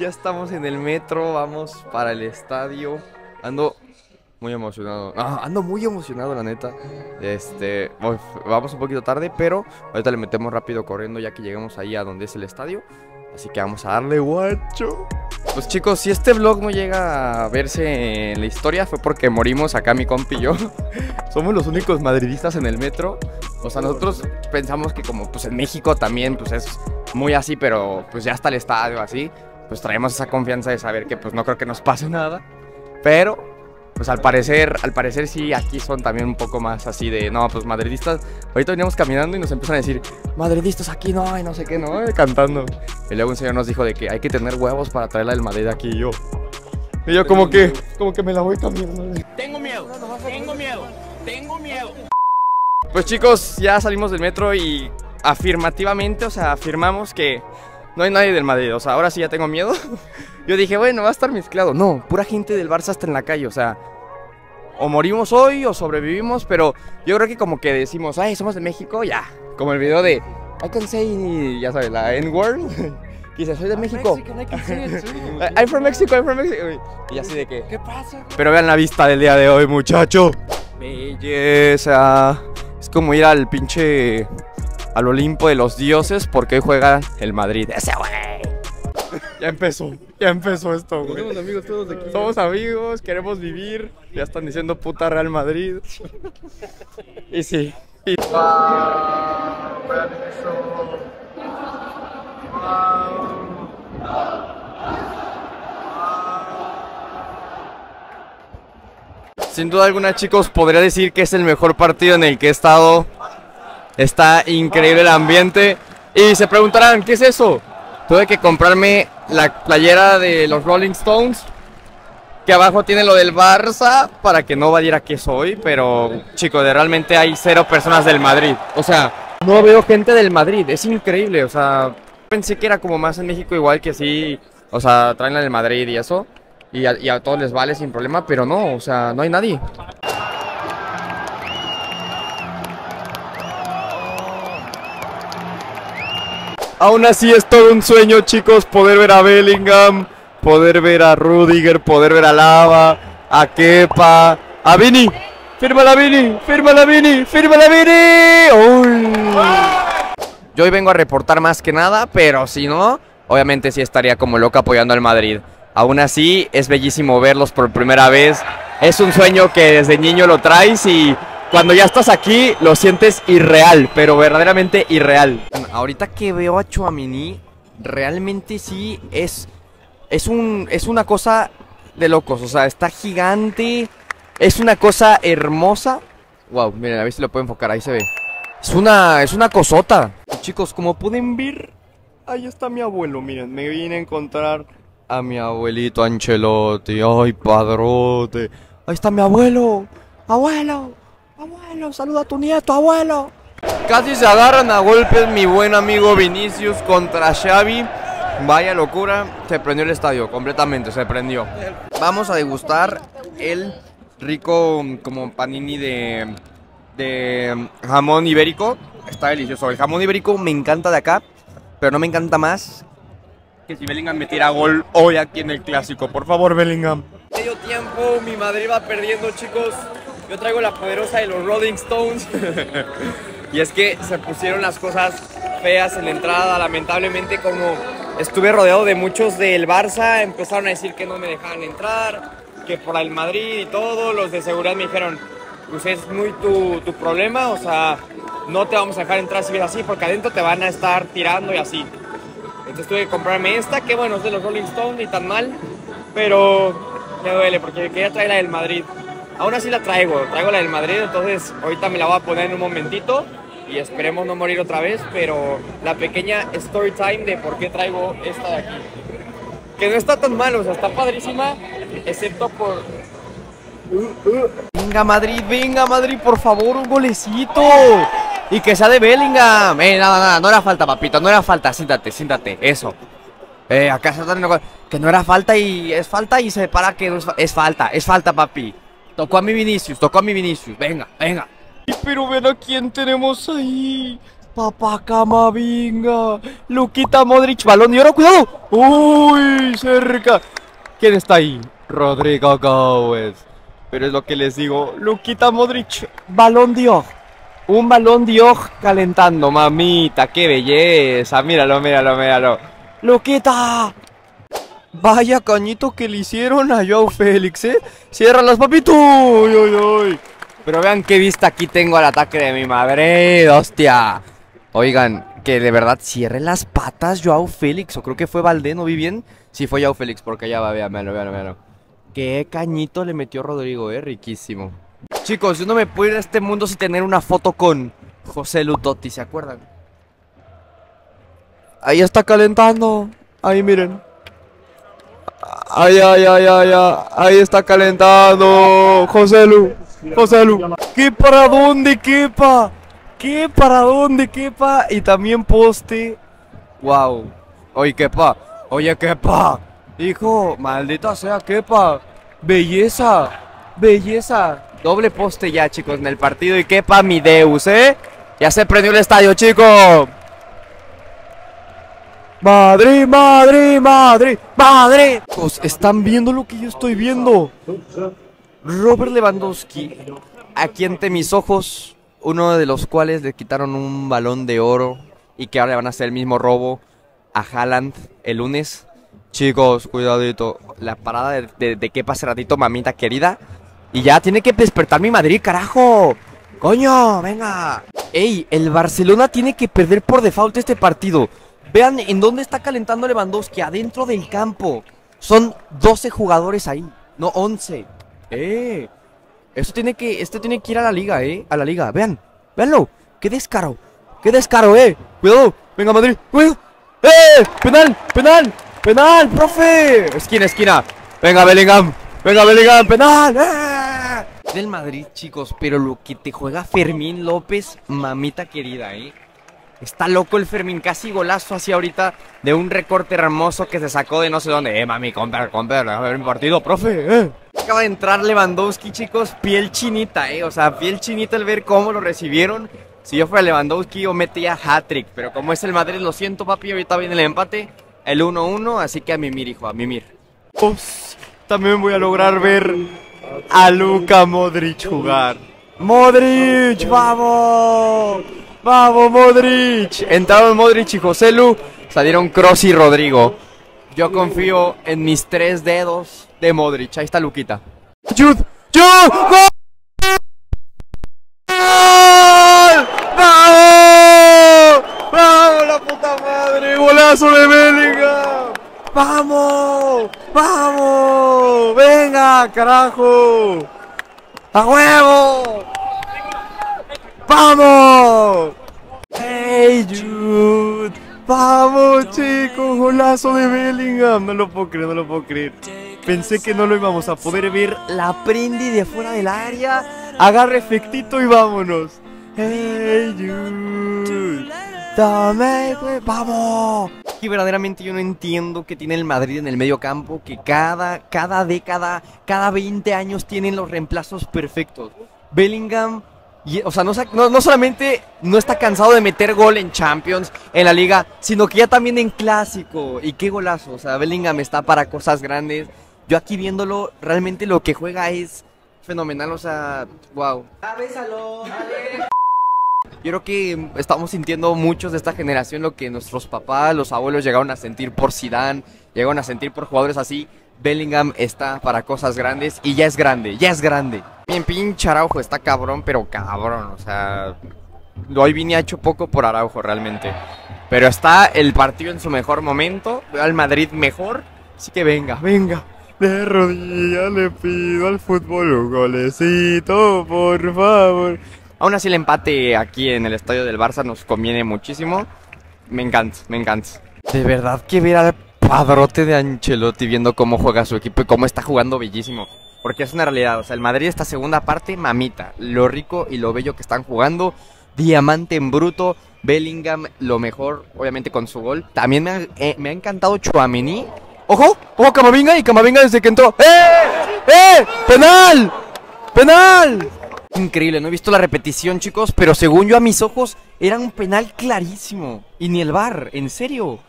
Ya estamos en el metro, vamos para el estadio. Ando muy emocionado. Ah, ando muy emocionado, la neta. Este, vamos un poquito tarde, pero ahorita le metemos rápido corriendo ya que llegamos ahí a donde es el estadio. Así que vamos a darle guacho. Pues chicos, si este vlog no llega a verse en la historia fue porque morimos acá mi compi y yo. Somos los únicos madridistas en el metro. O sea, nosotros pensamos que como pues en México también pues es muy así, pero pues ya está el estadio así pues traemos esa confianza de saber que pues no creo que nos pase nada. Pero, pues al parecer, al parecer sí, aquí son también un poco más así de, no, pues madridistas. Ahorita veníamos caminando y nos empiezan a decir, madridistas aquí no hay, no sé qué, no, cantando. Y luego un señor nos dijo de que hay que tener huevos para traer la del Madrid aquí y yo. Y yo como que, como que me la voy cambiando. Tengo miedo, tengo miedo, tengo miedo. Pues chicos, ya salimos del metro y afirmativamente, o sea, afirmamos que no hay nadie del Madrid, o sea, ahora sí ya tengo miedo. Yo dije, bueno, va a estar mezclado. No, pura gente del Barça está en la calle, o sea, o morimos hoy o sobrevivimos, pero yo creo que como que decimos, ay, somos de México, ya. Como el video de I can say, ya sabes, la N-word. Dice, soy de México. I'm from Mexico, I'm from Mexico. Y así de que. ¿Qué pasa? Pero vean la vista del día de hoy, muchacho. Belleza. Es como ir al pinche al Olimpo de los dioses porque hoy juega el Madrid. ¡Ese güey! Ya empezó, ya empezó esto, güey. Somos amigos todos de aquí. Somos amigos, queremos vivir. Ya están diciendo puta Real Madrid. Y sí. Y... Sin duda alguna, chicos, podría decir que es el mejor partido en el que he estado Está increíble el ambiente. Y se preguntarán, ¿qué es eso? Tuve que comprarme la playera de los Rolling Stones. Que abajo tiene lo del Barça para que no valiera que soy. Pero, chicos, de realmente hay cero personas del Madrid. O sea, no veo gente del Madrid. Es increíble. O sea, pensé que era como más en México, igual que sí. O sea, traen la del Madrid y eso. Y a, y a todos les vale sin problema. Pero no, o sea, no hay nadie. Aún así es todo un sueño, chicos, poder ver a Bellingham, poder ver a Rudiger, poder ver a Lava, a Kepa, a Vini. Fírmala Vini, fírmala Vini, fírmala Vini. Yo hoy vengo a reportar más que nada, pero si no, obviamente sí estaría como loco apoyando al Madrid. Aún así, es bellísimo verlos por primera vez. Es un sueño que desde niño lo traes y cuando ya estás aquí lo sientes irreal, pero verdaderamente irreal. Ahorita que veo a Chuamini, realmente sí es es un es una cosa de locos, o sea, está gigante, es una cosa hermosa. Wow, miren, a ver si lo puedo enfocar, ahí se ve. Es una es una cosota. Chicos, como pueden ver, ahí está mi abuelo, miren, me vine a encontrar a mi abuelito Ancelotti. Ay, padrote. Ahí está mi abuelo. Abuelo. Abuelo, saluda a tu nieto, abuelo. Casi se agarran a golpes mi buen amigo Vinicius contra Xavi. Vaya locura, se prendió el estadio completamente, se prendió. Vamos a degustar el rico como panini de, de jamón ibérico. Está delicioso. El jamón ibérico me encanta de acá, pero no me encanta más que si Bellingham me tira gol hoy aquí en el clásico. Por favor, Bellingham. Medio tiempo, mi Madrid va perdiendo, chicos. Yo traigo la poderosa de los Rolling Stones. y es que se pusieron las cosas feas en la entrada. Lamentablemente, como estuve rodeado de muchos del Barça, empezaron a decir que no me dejaban entrar, que por el Madrid y todo. Los de seguridad me dijeron, pues es muy tu, tu problema, o sea, no te vamos a dejar entrar si ves así, porque adentro te van a estar tirando y así. Entonces tuve que comprarme esta, que bueno, es de los Rolling Stones, ni tan mal, pero me duele porque quería traer la del Madrid. Aún así la traigo, traigo la del Madrid, entonces ahorita me la voy a poner en un momentito y esperemos no morir otra vez, pero la pequeña story time de por qué traigo esta de aquí. Que no está tan mal, o sea, está padrísima, excepto por... Venga Madrid, venga Madrid, por favor, un golecito. Y que sea de Bellingham. Eh, nada, nada, no era falta, papito, no era falta, siéntate, siéntate, eso. Eh, acá se está que no era falta y es falta y se para que no es, es falta, es falta, papi. Tocó a mi Vinicius, tocó a mi Vinicius. Venga, venga. Pero ven a quién tenemos ahí. Papá Camavinga. Luquita Modric. Balón de oro. Cuidado. Uy, cerca. ¿Quién está ahí? Rodrigo Gómez. Pero es lo que les digo. Luquita Modric. Balón de oro. Un balón de oro calentando. Mamita, qué belleza. Míralo, míralo, míralo. Luquita. Vaya cañito que le hicieron a Joao Félix, ¿eh? Cierra las papitos. Uy, uy, uy. Pero vean qué vista aquí tengo al ataque de mi madre, hostia. Oigan, que de verdad cierre las patas Joao Félix. O creo que fue Valdé, ¿no vi bien? Sí, fue Joao Félix, porque ya va, vean, vean. Qué cañito le metió Rodrigo, eh, riquísimo. Chicos, yo no me puedo ir a este mundo sin tener una foto con José Lutotti, ¿se acuerdan? Ahí está calentando. Ahí miren. Ay, ay, ay, ay, ay. Ahí está calentando. José Lu. José Lu. ¿Qué para dónde quepa? ¿Qué para dónde quepa? Y también poste. Wow. Oye, quepa. Oye, quepa. Hijo, maldita sea, quepa. Belleza. Belleza. Doble poste ya, chicos, en el partido. Y quepa mi Deus, ¿eh? Ya se prendió el estadio, chicos. Madre, madre, madre. Chicos, ¿están viendo lo que yo estoy viendo? Robert Lewandowski, aquí ante mis ojos, uno de los cuales le quitaron un balón de oro y que ahora le van a hacer el mismo robo a Haaland el lunes. Chicos, cuidadito. La parada de, de, de Kepa hace ratito, mamita querida. Y ya tiene que despertar mi Madrid, carajo. Coño, venga. Ey, el Barcelona tiene que perder por default este partido. Vean en dónde está calentando Lewandowski, adentro del campo. Son 12 jugadores ahí, no 11. Eh, esto tiene que, este tiene que ir a la liga, eh, a la liga. Vean, véanlo. Qué descaro, qué descaro, eh. Cuidado, venga Madrid, cuidado. Eh, penal, penal, penal, profe. Esquina, esquina. Venga Bellingham, venga Bellingham, penal. Eh. Del Madrid, chicos, pero lo que te juega Fermín López, mamita querida, eh. Está loco el Fermín, casi golazo así ahorita de un recorte hermoso que se sacó de no sé dónde. Eh, mami, compra, compra, a ver mi partido, profe, eh. Acaba de entrar Lewandowski, chicos, piel chinita, eh. O sea, piel chinita el ver cómo lo recibieron. Si yo fuera Lewandowski, yo metía hat-trick. Pero como es el Madrid, lo siento, papi, ahorita viene el empate. El 1-1, así que a mimir, hijo, a mimir. Ups, también voy a lograr ver a Luka Modric jugar. ¡Modric! ¡Vamos! ¡Vamos, Modric! Entraron Modric y José Lu, salieron Cross y Rodrigo. Yo confío en mis tres dedos de Modric. Ahí está Luquita. ¡Jud! ¡Jud! ¡Gol! ¡Vamos! ¡Vamos, la puta madre! ¡Golazo de Bellingham! ¡Vamos! ¡Vamos! ¡Venga, carajo! ¡A huevo! ¡Vamos! ¡Hey, Jude! ¡Vamos, chicos! ¡Golazo de Bellingham! No lo puedo creer, no lo puedo creer. Pensé que no lo íbamos a poder ver. La prendi de fuera del área. Agarra efectito y vámonos. ¡Hey, Jude! ¡Dame, güey! ¡Vamos! Y verdaderamente yo no entiendo que tiene el Madrid en el medio campo. Que cada, cada década, cada 20 años tienen los reemplazos perfectos. Bellingham y, o sea, no, no, no, solamente no está cansado de meter gol en Champions, en la liga, sino que ya también en clásico. Y qué golazo. O sea, Bellingham está para cosas grandes. Yo aquí viéndolo, realmente lo que juega es fenomenal. O sea, wow. Yo creo que estamos sintiendo muchos de esta generación lo que nuestros papás, los abuelos llegaron a sentir por Zidane, llegaron a sentir por jugadores así. Bellingham está para cosas grandes y ya es grande, ya es grande. Bien, pinche Araujo está cabrón, pero cabrón, o sea, hoy vine ha hecho poco por Araujo realmente. Pero está el partido en su mejor momento, veo al Madrid mejor, así que venga, venga. De rodillas le pido al fútbol un golecito, por favor. Aún así el empate aquí en el estadio del Barça nos conviene muchísimo. Me encanta, me encanta. De verdad que ver al padrote de Ancelotti viendo cómo juega su equipo y cómo está jugando bellísimo. Porque es una realidad, o sea, el Madrid esta segunda parte, mamita, lo rico y lo bello que están jugando, diamante en bruto, Bellingham lo mejor, obviamente con su gol. También me ha, eh, encantado Chuamení. ¡Ojo! ¡Ojo Camavinga! Y Camavinga desde que entró. ¡Eh! ¡Eh! ¡Penal! ¡Penal! Increíble, no he visto la repetición, chicos, pero según yo a mis ojos era un penal clarísimo. Y ni el bar, en serio.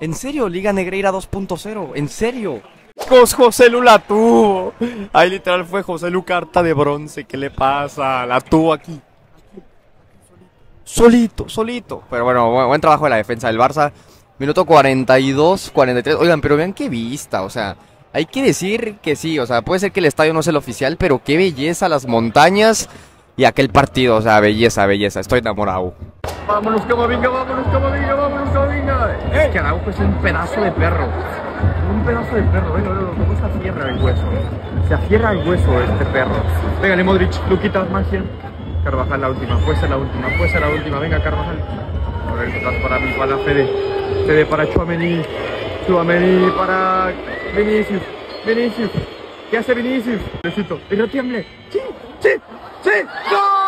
En serio, Liga Negreira 2.0, en serio. José Lu la tuvo. Ahí literal fue José Lu carta de bronce. ¿Qué le pasa? La tuvo aquí. Solito, solito. Pero bueno, buen, trabajo de la defensa del Barça. Minuto 42, 43. Oigan, pero vean qué vista, o sea, hay que decir que sí, o sea, puede ser que el estadio no sea el oficial, pero qué belleza las montañas y aquel partido, o sea, belleza, belleza. Estoy enamorado. Vámonos, Camavinga, vámonos, Camavinga, ¡Eh! Que Araujo es un pedazo de perro. Un pedazo de perro, venga, venga, cómo se afierra el hueso. Se afierra el hueso este perro. Pégale, Modric, Luquita, magia. Carvajal la última, puede ser la última, puede ser la última. Venga, Carvajal. A ver, total para mí, para Fede. Fede para Chuamení. Chuamení para Vinicius. Vinicius. ¿Qué hace Vinicius? Necesito. ¡Y no tiemble! ¡Sí! ¡Sí! ¡Sí! ¡Gol!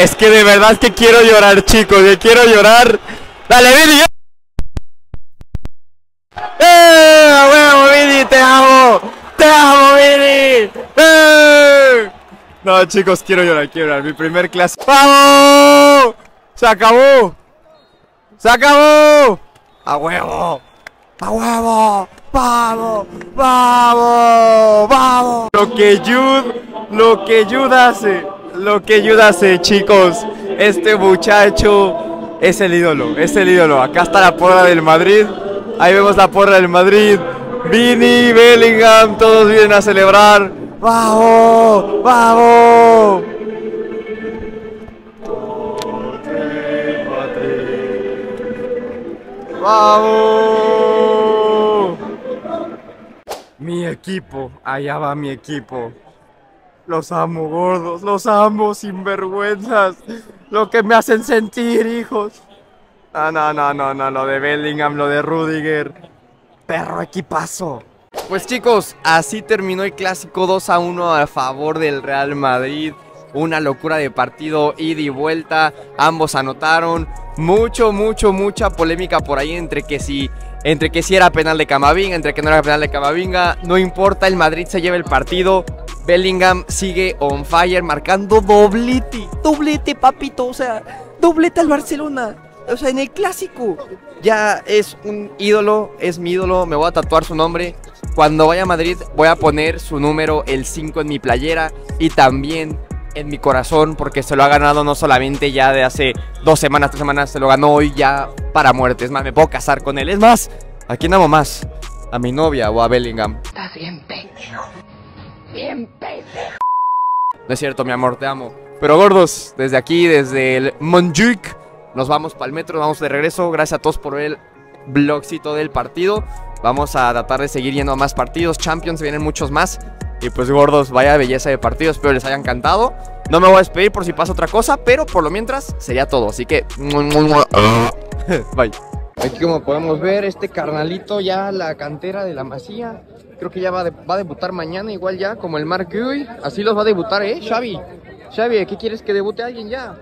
Es que de verdad que quiero llorar, chicos, que quiero llorar. Dale, Vini. ¡Eh! ¡A huevo, Vini! ¡Te amo! ¡Te amo, Vini! ¡Eh! No, chicos, quiero llorar, quiero llorar. Mi primer clase. ¡Vamos! ¡Se acabó! ¡Se acabó! ¡A huevo! ¡A huevo! ¡Vamos! ¡Vamos! ¡Vamos! Lo que Jude, lo que Jude hace, lo que Jude hace, chicos. Este muchacho es el ídolo, es el ídolo. Acá está la porra del Madrid. Ahí vemos la porra del Madrid. Vini, Bellingham, todos vienen a celebrar. ¡Vamos! ¡Vamos! ¡Vamos! Mi equipo, allá va mi equipo. Los amo, gordos, los amo, sinvergüenzas. Lo que me hacen sentir, hijos. No, no, no, no, no, lo de Bellingham, lo de Rudiger. Perro equipazo. Pues chicos, así terminó el clásico 2 a 1 a favor del Real Madrid. Una locura de partido, ida y vuelta. Ambos anotaron. Mucho, mucho, mucha polémica por ahí entre que si, entre que si era penal de Camavinga, entre que no era penal de Camavinga. No importa, el Madrid se lleva el partido. Bellingham sigue on fire, marcando doblete. Doblete, papito. O sea, doblete al Barcelona. O sea, en el clásico. Ya es un ídolo, es mi ídolo. Me voy a tatuar su nombre. Cuando vaya a Madrid, voy a poner su número, el 5, en mi playera. Y también en mi corazón porque se lo ha ganado no solamente ya de hace dos semanas, tres semanas, se lo ganó hoy ya para muerte. Es más, me puedo casar con él. Es más, ¿a quién amo más? ¿A mi novia o a Bellingham? Estás bien pendejo. Bien pendejo. No es cierto, mi amor, te amo. Pero gordos, desde aquí, desde el Montjuic, nos vamos para el metro, nos vamos de regreso. Gracias a todos por el vlogcito del partido. Vamos a tratar de seguir yendo a más partidos. Champions, vienen muchos más. Y pues gordos, vaya belleza de partido, espero les haya encantado. No me voy a despedir por si pasa otra cosa, pero por lo mientras sería todo. Así que... Bye. Aquí como podemos ver, este carnalito ya la cantera de la masía. Creo que ya va, de- va a debutar mañana, igual ya, como el Mark Uy. Así los va a debutar, ¿eh, Xavi? Xavi, ¿qué quieres que debute alguien ya?